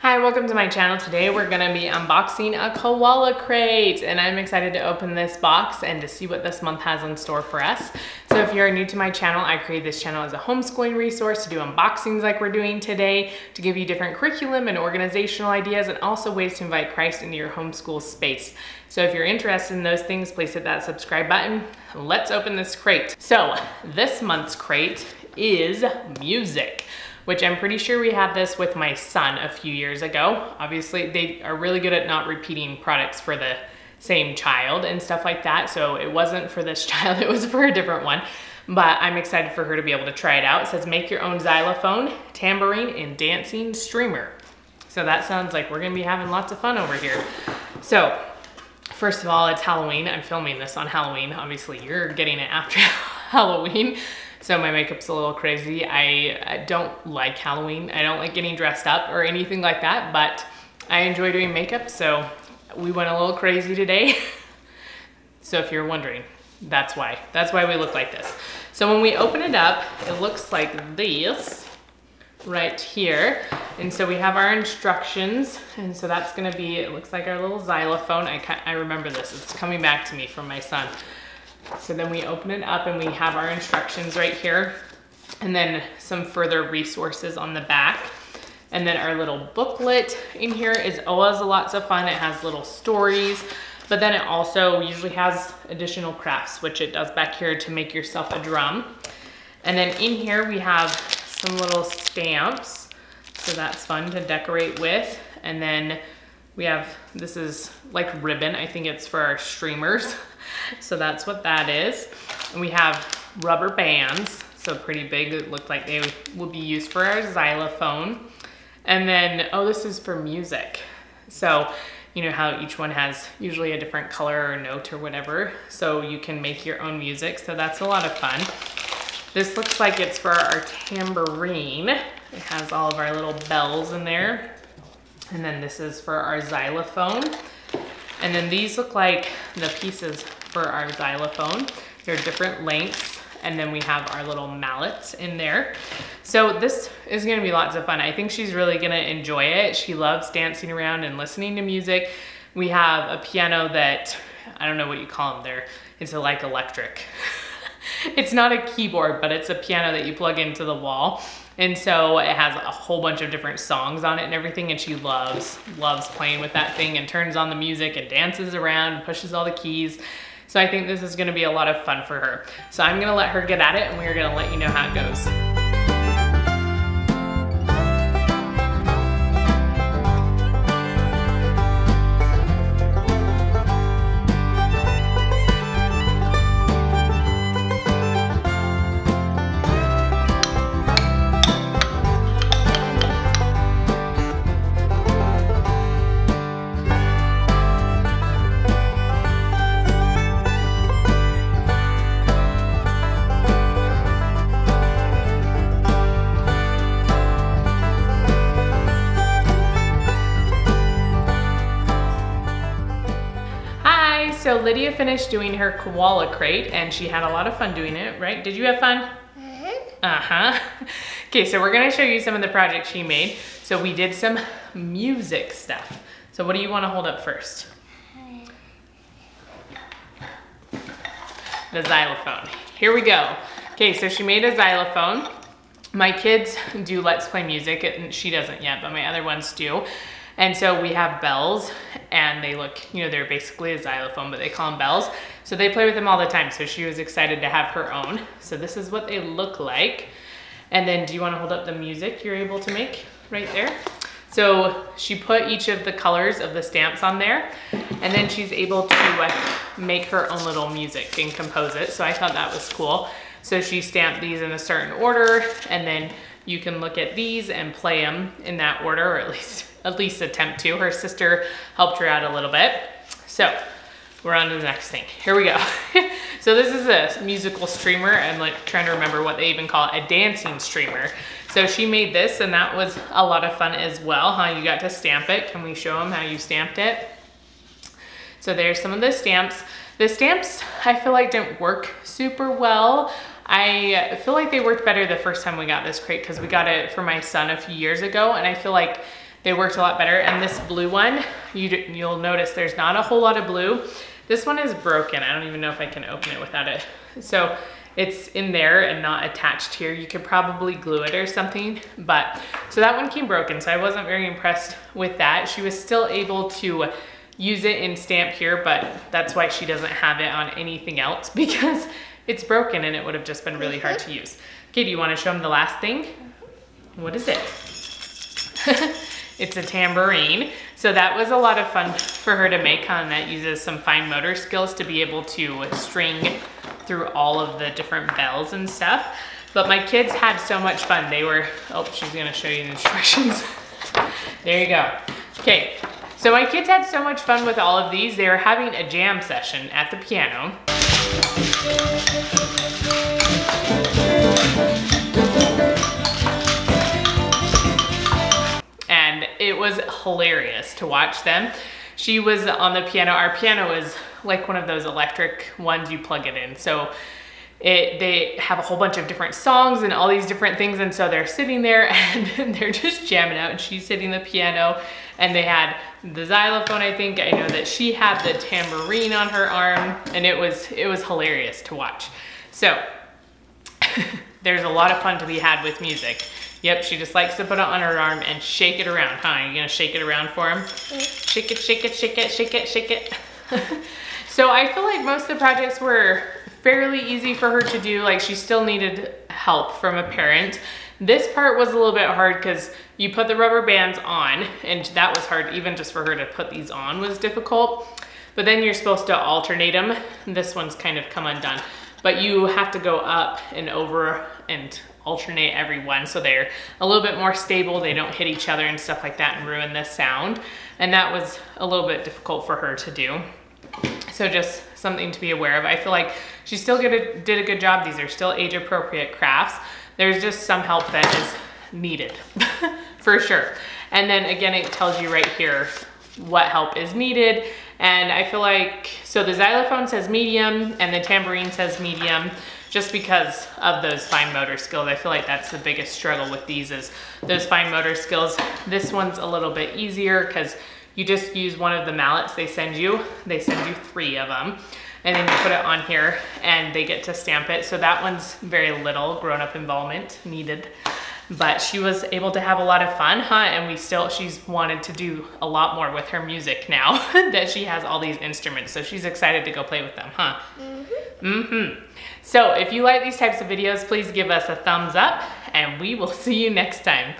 Hi, welcome to my channel. Today we're gonna be unboxing a koala crate and I'm excited to open this box and to see what this month has in store for us. So if you're new to my channel, I created this channel as a homeschooling resource to do unboxings like we're doing today, to give you different curriculum and organizational ideas and also ways to invite Christ into your homeschool space. So if you're interested in those things, please hit that subscribe button. Let's open this crate. So this month's crate is music which I'm pretty sure we had this with my son a few years ago. Obviously, they are really good at not repeating products for the same child and stuff like that. So it wasn't for this child, it was for a different one. But I'm excited for her to be able to try it out. It says make your own xylophone, tambourine, and dancing streamer. So that sounds like we're gonna be having lots of fun over here. So first of all, it's Halloween. I'm filming this on Halloween. Obviously, you're getting it after Halloween. So my makeup's a little crazy. I, don't like Halloween. I don't like getting dressed up or anything like that, but I enjoy doing makeup. So we went a little crazy today. so if you're wondering, that's why. That's why we look like this. So when we open it up, it looks like this right here. And so we have our instructions. And so that's gonna be, it looks like our little xylophone. I, I remember this, it's coming back to me from my son. So then we open it up and we have our instructions right here and then some further resources on the back. And then our little booklet in here is always lots of fun. It has little stories, but then it also usually has additional crafts, which it does back here to make yourself a drum. And then in here we have some little stamps. So that's fun to decorate with. And then we have, this is like ribbon. I think it's for our streamers. So that's what that is. And we have rubber bands, so pretty big. It looked like they will be used for our xylophone. And then, oh, this is for music. So, you know how each one has usually a different color or note or whatever. So you can make your own music. So that's a lot of fun. This looks like it's for our tambourine. It has all of our little bells in there. And then this is for our xylophone. And then these look like the pieces for our xylophone. They're different lengths and then we have our little mallets in there. So this is gonna be lots of fun. I think she's really gonna enjoy it. She loves dancing around and listening to music. We have a piano that, I don't know what you call them there. It's a, like electric. it's not a keyboard, but it's a piano that you plug into the wall. And so it has a whole bunch of different songs on it and everything. And she loves, loves playing with that thing and turns on the music and dances around and pushes all the keys. So I think this is gonna be a lot of fun for her. So I'm gonna let her get at it and we're gonna let you know how it goes. So Lydia finished doing her koala crate and she had a lot of fun doing it, right? Did you have fun? Uh-huh. Uh-huh. Okay, so we're gonna show you some of the projects she made. So we did some music stuff. So what do you wanna hold up first? The xylophone. Here we go. Okay, so she made a xylophone. My kids do Let's Play Music, and she doesn't yet, but my other ones do. And so we have bells and they look, you know, they're basically a xylophone, but they call them bells. So they play with them all the time. So she was excited to have her own. So this is what they look like. And then do you wanna hold up the music you're able to make right there? So she put each of the colors of the stamps on there and then she's able to uh, make her own little music and compose it. So I thought that was cool. So she stamped these in a certain order and then you can look at these and play them in that order or at least at least attempt to. Her sister helped her out a little bit. So we're on to the next thing. Here we go. so this is a musical streamer. I'm like trying to remember what they even call it, a dancing streamer. So she made this and that was a lot of fun as well, huh? You got to stamp it. Can we show them how you stamped it? So there's some of the stamps. The stamps, I feel like didn't work super well. I feel like they worked better the first time we got this crate because we got it for my son a few years ago and I feel like they worked a lot better. And this blue one, you, you'll notice there's not a whole lot of blue. This one is broken. I don't even know if I can open it without it. So it's in there and not attached here. You could probably glue it or something, but so that one came broken. So I wasn't very impressed with that. She was still able to use it in stamp here, but that's why she doesn't have it on anything else because it's broken and it would have just been really hard to use. Okay, do you wanna show them the last thing? What is it? it's a tambourine. So that was a lot of fun for her to make on that uses some fine motor skills to be able to string through all of the different bells and stuff. But my kids had so much fun. They were, oh, she's gonna show you the instructions. there you go. Okay, so my kids had so much fun with all of these. They were having a jam session at the piano. And it was hilarious to watch them. She was on the piano. Our piano is like one of those electric ones you plug it in. So it, they have a whole bunch of different songs and all these different things. And so they're sitting there and they're just jamming out and she's sitting the piano and they had the xylophone, I think. I know that she had the tambourine on her arm and it was, it was hilarious to watch. So there's a lot of fun to be had with music. Yep, she just likes to put it on her arm and shake it around. Huh, you gonna shake it around for him? Shake it, shake it, shake it, shake it, shake it. so I feel like most of the projects were fairly easy for her to do. Like she still needed help from a parent. This part was a little bit hard because you put the rubber bands on and that was hard even just for her to put these on was difficult. But then you're supposed to alternate them. This one's kind of come undone. But you have to go up and over and alternate every one so they're a little bit more stable. They don't hit each other and stuff like that and ruin the sound. And that was a little bit difficult for her to do. So just something to be aware of. I feel like she still a, did a good job. These are still age appropriate crafts. There's just some help that is needed for sure. And then again, it tells you right here what help is needed. And I feel like, so the xylophone says medium and the tambourine says medium just because of those fine motor skills. I feel like that's the biggest struggle with these is those fine motor skills. This one's a little bit easier because you just use one of the mallets they send you. They send you three of them. And then you put it on here and they get to stamp it. So that one's very little grown-up involvement needed. But she was able to have a lot of fun, huh? And we still, she's wanted to do a lot more with her music now that she has all these instruments. So she's excited to go play with them, huh? Mm-hmm. Mm-hmm. So if you like these types of videos, please give us a thumbs up and we will see you next time.